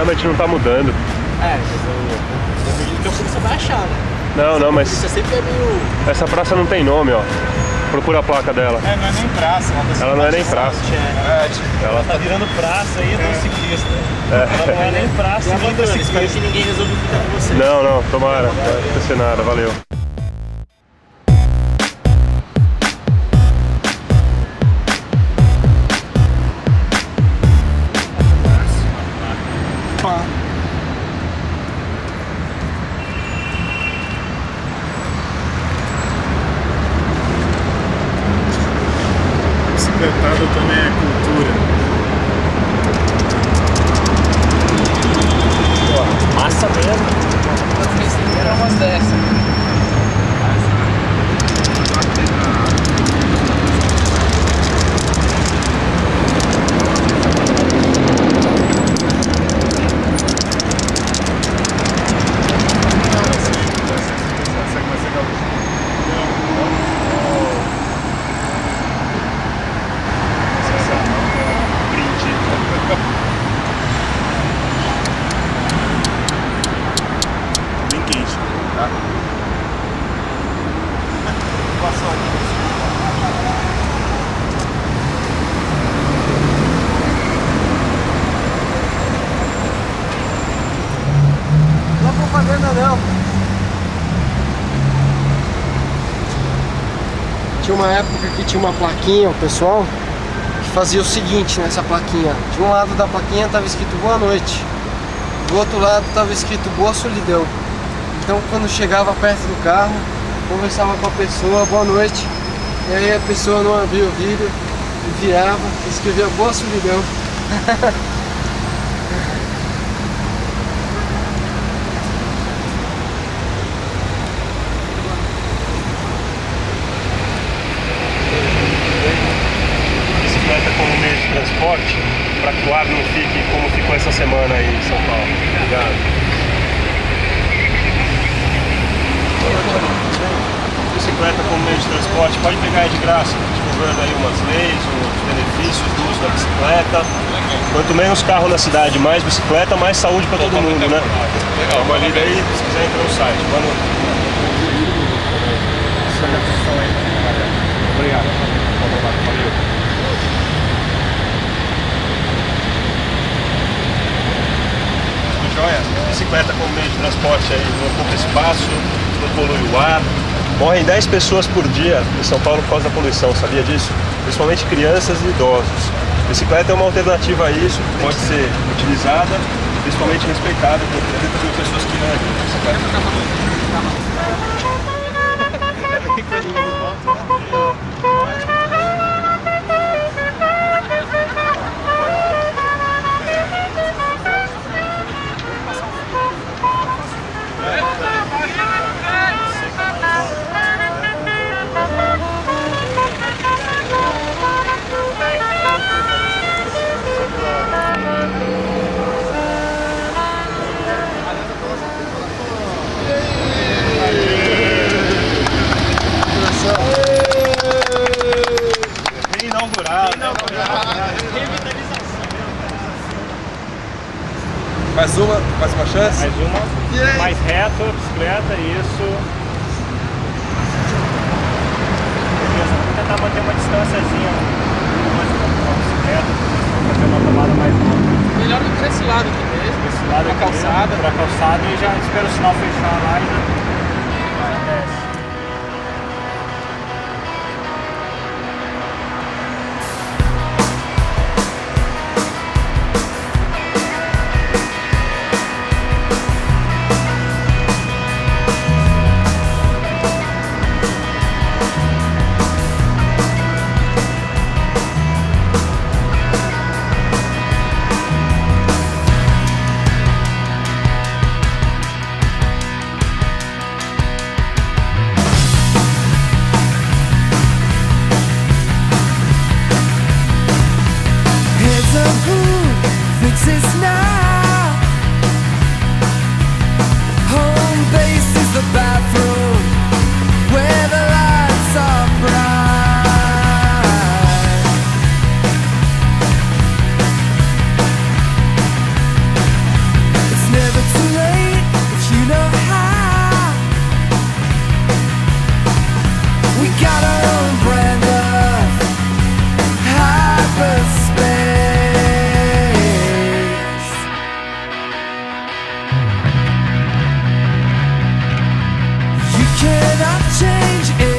crime. Não, mas a gente não tá mudando. É, mas eu, eu acredito que a polícia vai achar, né? Não, não, A mas polícia sempre é meio. essa praça não tem nome, ó. Procura a placa dela. É, não é nem praça, uma Ela não é nem praça. É, tipo, Ela tá virando praça aí do ciclista. Ela não é nem praça E a nem do espero que ciclista. ninguém resolva ficar com você. Não, não, tomara. Não vai acontecer nada, valeu. Bicicletado também é cultura. Massa mesmo. Era umas dessas. Bem quente. Tá? Não é propaganda não. Tinha uma época que tinha uma plaquinha, o pessoal, que fazia o seguinte nessa plaquinha. De um lado da plaquinha estava escrito boa noite, do outro lado estava escrito boa solidão. Então quando chegava perto do carro, conversava com a pessoa, boa noite, e aí a pessoa não abria o vidro, virava, escrevia boa solidão. Bicicleta como transporte, para que o ar não fique como ficou essa semana aí em São Paulo. Obrigado. Bicicleta como meio de transporte, pode pegar aí de graça, divulgando aí umas leis, os benefícios do uso da bicicleta. Quanto menos carro na cidade, mais bicicleta, mais saúde para todo mundo, né? Dá uma lida aí, se quiser entrar no site. Boa noite. Obrigado. Valeu. Joia, bicicleta como meio de transporte aí, não ocupa espaço, não polui o ar. Morrem 10 pessoas por dia em São Paulo por causa da poluição, sabia disso? Principalmente crianças e idosos. Bicicleta é uma alternativa a isso, pode ser utilizada, principalmente respeitada por 30 mil pessoas que andam. Chance? Mais uma, mais reto, bicicleta, isso. Tentar manter uma distânciazinha mais com a bicicleta, fazer uma tomada mais longa. Melhor do que esse lado aqui mesmo. Esse lado Pra aqui, calçada. Pra calçada e já espera o sinal change